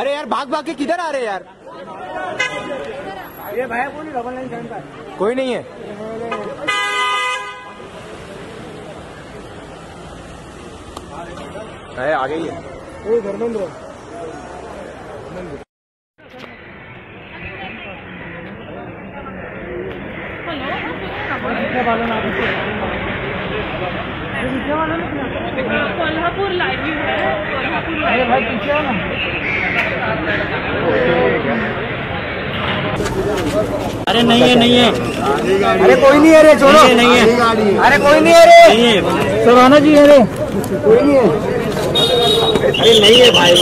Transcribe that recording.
अरे यार भाग भाग के किधर आ रहे यार? ये भाई बोली डबल लाइन कोई नहीं है। है आगे ही है। ओ धर्मेंद्र। कोल्हापूर लाईव्ह है कोल्हापूर अरे भाई पीछे आओ ना। अरे नहीं है नहीं है। अरे कोई नहीं है रे छोड़ो। नहीं है अरे कोई नहीं है रे। नहीं सुराना जी है रे। कोई नहीं है। अरे नहीं है भाई